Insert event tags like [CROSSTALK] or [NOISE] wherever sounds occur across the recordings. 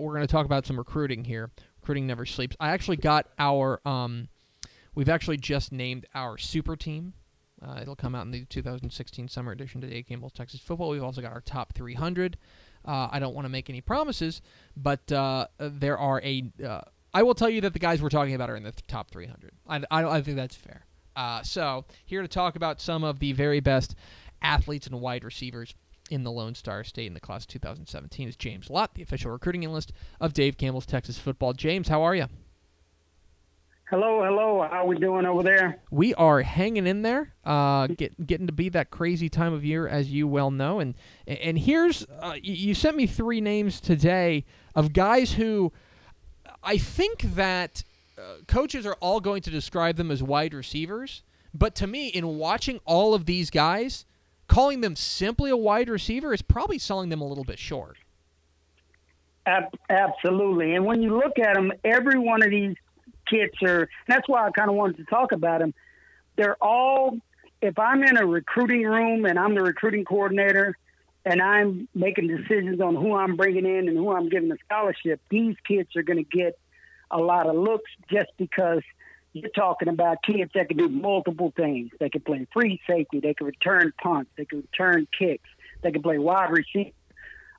we're going to talk about some recruiting here. Recruiting never sleeps. I actually got our. Um, we've actually just named our super team. Uh, it'll come out in the 2016 summer edition to Dave Campbell's Texas Football. We've also got our top 300. Uh, I don't want to make any promises, but uh, there are a. Uh, I will tell you that the guys we're talking about are in the th- top 300. I, I, I think that's fair. Uh, so here to talk about some of the very best athletes and wide receivers in the Lone Star State in the class of 2017 is James Lott, the official recruiting analyst of Dave Campbell's Texas Football. James, how are you? Hello, hello. How we doing over there? We are hanging in there, uh, get, getting to be that crazy time of year, as you well know. And and here's uh, you sent me three names today of guys who I think that uh, coaches are all going to describe them as wide receivers. But to me, in watching all of these guys, calling them simply a wide receiver is probably selling them a little bit short. Absolutely. And when you look at them, every one of these kids are. That's why I kind of wanted to talk about them. They're all. If I'm in a recruiting room and I'm the recruiting coordinator, and I'm making decisions on who I'm bringing in and who I'm giving a scholarship, these kids are going to get a lot of looks just because you're talking about kids that can do multiple things. They can play free safety, they can return punts, they can return kicks, they can play wide receiver.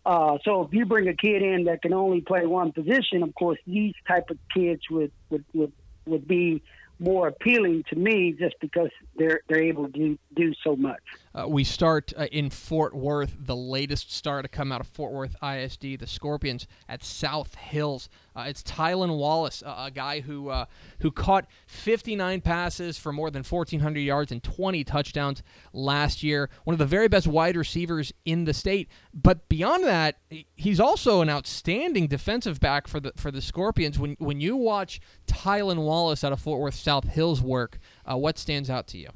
Uh, so if you bring a kid in that can only play one position, of course, these type of kids would would would, would be more appealing to me just because they're they're able to do, do so much. Uh, we start uh, in Fort Worth, the latest star to come out of Fort Worth ISD, the Scorpions at South Hills. Uh, it's Tylan Wallace, a guy who uh, who caught 59 passes for more than 1,400 yards and 20 touchdowns last year. One of the very best wide receivers in the state. But beyond that, he's also an outstanding defensive back for the for the Scorpions. When when you watch Tylan Wallace out of Fort Worth South Hills work, uh, what stands out to you?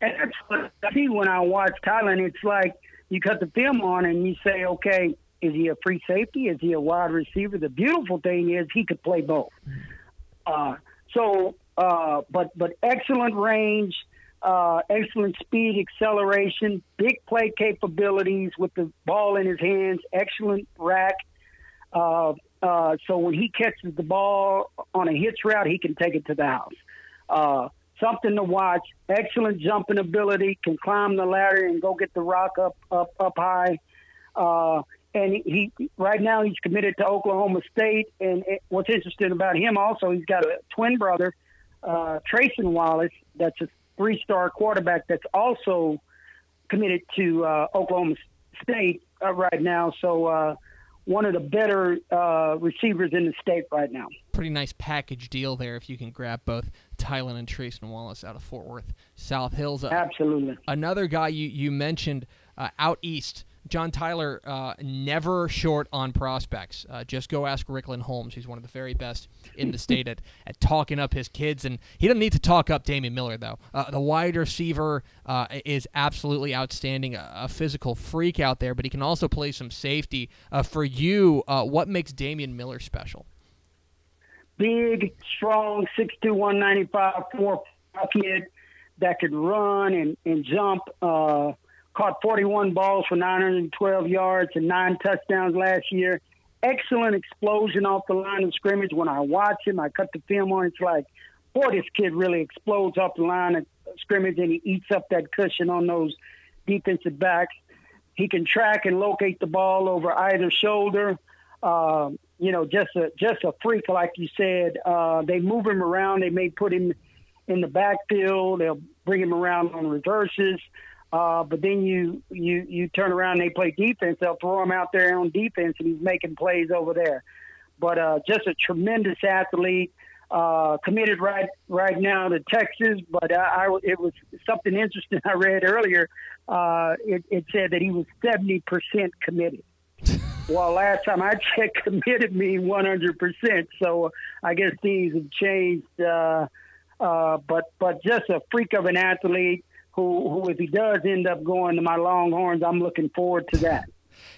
And that's what I see when I watch Tylan. It's like you cut the film on and you say, okay, is he a free safety? Is he a wide receiver? The beautiful thing is he could play both. Uh, so, uh, but but excellent range, uh, excellent speed, acceleration, big play capabilities with the ball in his hands, excellent rack. Uh, uh, so when he catches the ball on a hitch route, he can take it to the house. Something to watch. Excellent jumping ability, can climb the ladder and go get the rock up up up high. Uh, and he, he right now he's committed to Oklahoma State. And it, what's interesting about him also, he's got a twin brother, uh, Tracin Wallace, that's a three-star quarterback that's also committed to uh, Oklahoma State uh, right now. So uh, one of the better uh, receivers in the state right now. Pretty nice package deal there if you can grab both Tylan and Tracin Wallace out of Fort Worth, South Hills. Uh, Absolutely. Another guy you, you mentioned uh, out east, John Tyler, uh, never short on prospects. Uh, just go ask Ricklan Holmes. He's one of the very best in the state at, [LAUGHS] at talking up his kids. And he doesn't need to talk up Damian Miller, though. Uh, the wide receiver uh, is absolutely outstanding, a, a, physical freak out there, but he can also play some safety. Uh, for you, uh, what makes Damian Miller special? Big, strong, 6'2", 195, 4 kid that could run and, and jump caught 41 balls for 912 yards and nine touchdowns last year. Excellent explosion off the line of scrimmage. When I watch him, I cut the film on. It's like, boy, this kid really explodes off the line of scrimmage and he eats up that cushion on those defensive backs. He can track and locate the ball over either shoulder. Uh, you know, just a just a freak, like you said. Uh, they move him around. They may put him in the backfield. They'll bring him around on reverses. Uh, but then you you you turn around and they play defense. They'll throw him out there on defense, and he's making plays over there. But uh, just a tremendous athlete. Uh, committed right right now to Texas, but I, I, it was something interesting [LAUGHS] I read earlier. Uh, it, it said that he was seventy percent committed. Well, last time I [LAUGHS] checked, committed me one hundred percent. So I guess things have changed. Uh, uh, but but just a freak of an athlete who, who if he does end up going to my Longhorns, I'm looking forward to that.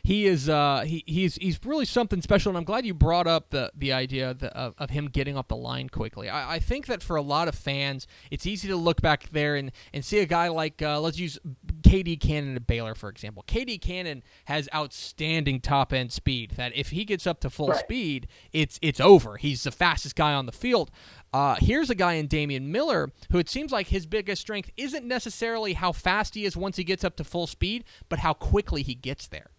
He is uh, he, he's he's really something special, and I'm glad you brought up the the idea of, the, of, of him getting up the line quickly. I, I, think that for a lot of fans, it's easy to look back there and, and see a guy like uh, let's use KD Cannon at Baylor for example. KD Cannon has outstanding top end speed. That if he gets up to full right. speed, it's it's over. He's the fastest guy on the field. Uh, here's a guy in Damian Miller who it seems like his biggest strength isn't necessarily how fast he is once he gets up to full speed, but how quickly he gets there.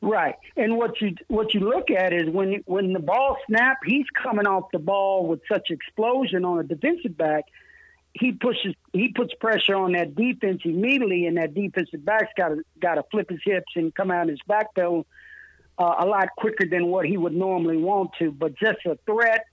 Right, and what you what you look at is when when the ball snap, he's coming off the ball with such explosion on a defensive back. He pushes, he puts pressure on that defense immediately, and that defensive back's got to got to flip his hips and come out his back pedal uh, a lot quicker than what he would normally want to. But just a threat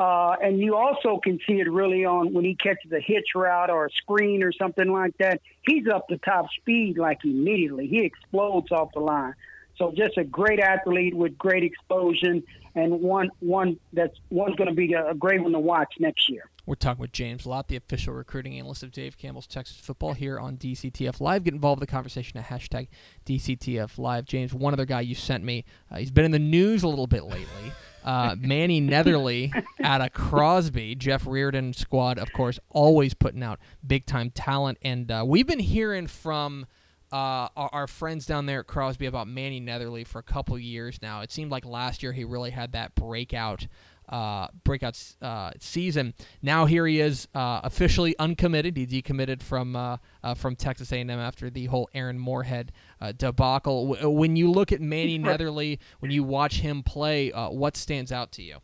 uh, and you also can see it really on when he catches a hitch route or a screen or something like that. He's up to top speed like immediately. He explodes off the line. So just a great athlete with great explosion, and one one that's one's going to be a, great one to watch next year. We're talking with James Lott, the official recruiting analyst of Dave Campbell's Texas Football here on DCTF Live. Get involved in the conversation at hashtag DCTF Live. James, one other guy you sent me, uh, he's been in the news a little bit lately. Uh, [LAUGHS] Manny Netherly out of Crosby, Jeff Reardon squad, of course, always putting out big time talent. And uh, we've been hearing from uh, our, our, friends down there at Crosby about Manny Netherly for a couple years now. It seemed like last year he really had that breakout uh, breakout uh, season. Now here he is, uh, officially uncommitted. He decommitted from uh, uh, from Texas A&M after the whole Aaron Moorehead uh, debacle. W- when you look at Manny [LAUGHS] Netherly, when you watch him play, what stands out to you?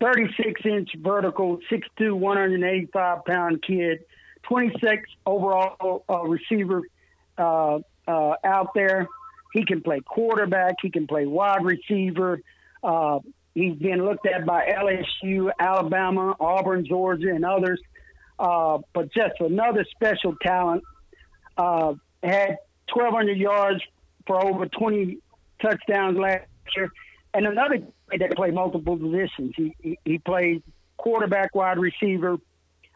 36 inch vertical, 6'2", 185 pound kid, 26 overall receiver out there. He can play quarterback. He can play wide receiver. Uh, He's been looked at by LSU, Alabama, Auburn, Georgia, and others. Uh, but just another special talent. Uh, had 1,200 yards for over 20 touchdowns last year. And another guy that played multiple positions. He, he, he played quarterback, wide receiver,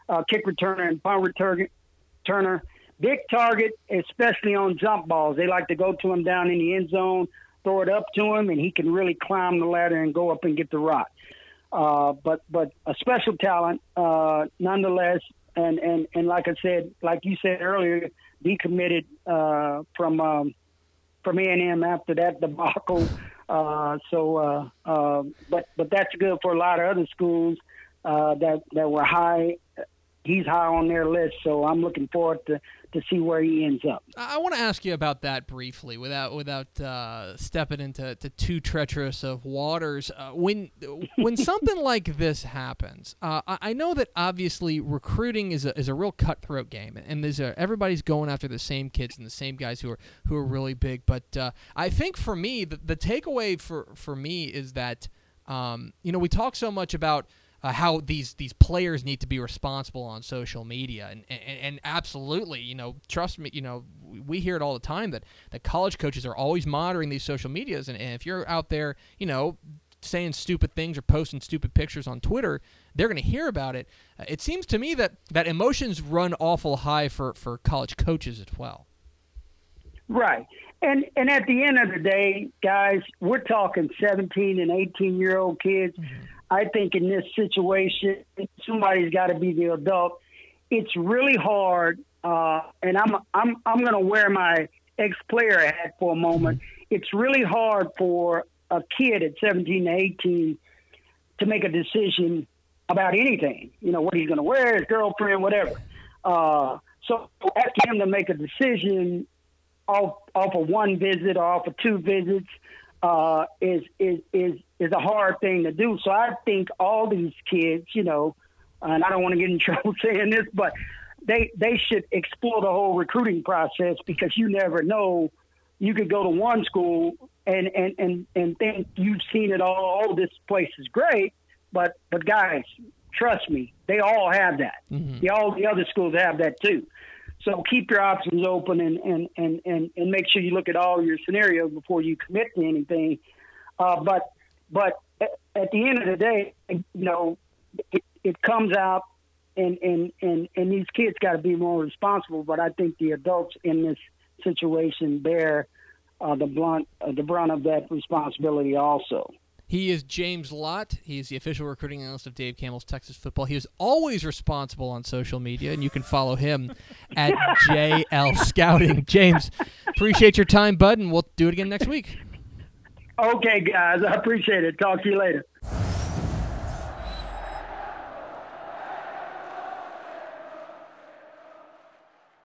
uh, kick returner, and punt returner. Big target, especially on jump balls. They like to go to him down in the end zone throw it up to him, and he can really climb the ladder and go up and get the rock. Uh, but but a special talent uh, nonetheless, and, and and like I said, like you said earlier, decommitted uh, from um, from A and M after that debacle. Uh, so, uh, uh, but but that's good for a lot of other schools uh, that that were high he's high on their list. So I'm looking forward to, to see where he ends up. I want to ask you about that briefly, without without uh, stepping into to too treacherous of waters. Uh, when when [LAUGHS] something like this happens, uh, I, I, know that obviously recruiting is a, is a real cutthroat game, and there's a, everybody's going after the same kids and the same guys who are who are really big. But uh, I think for me, the, the takeaway for for me is that um, you know we talk so much about uh, how these these players need to be responsible on social media. And, and and absolutely you know trust me you know we hear it all the time that that college coaches are always monitoring these social medias. And, and if you're out there you know saying stupid things or posting stupid pictures on Twitter they're going to hear about it. Uh, it seems to me that that emotions run awful high for for college coaches as well. Right. And and at the end of the day guys we're talking 17 and 18 year old kids. Mm-hmm I think in this situation, somebody's got to be the adult. It's really hard, uh, and I'm I'm I'm going to wear my ex-player hat for a moment. It's really hard for a kid at 17 to 18 to make a decision about anything. You know what he's going to wear, his girlfriend, whatever. Uh, so asking him to make a decision off off of one visit or off of two visits uh, is is is is a hard thing to do. So I think all these kids, you know, and I don't want to get in [LAUGHS] trouble saying this, but they they should explore the whole recruiting process because you never know. You could go to one school and and and and think you've seen it all. Oh, this place is great, but but guys, trust me, they all have that. Mm-hmm. The, all the other schools have that too. So keep your options open and, and, and, and, and make sure you look at all your scenarios before you commit to anything. Uh, but but at, the end of the day, you know, it, it comes out and, and, and, and these kids got to be more responsible. But I think the adults in this situation bear uh, the blunt uh, the brunt of that responsibility also. He is James Lott. He is the official recruiting analyst of Dave Campbell's Texas Football. He is always responsible on social media, and you can follow him [LAUGHS] at JL Scouting. James, appreciate your time, bud, and we'll do it again next week. Okay, guys. I appreciate it. Talk to you later.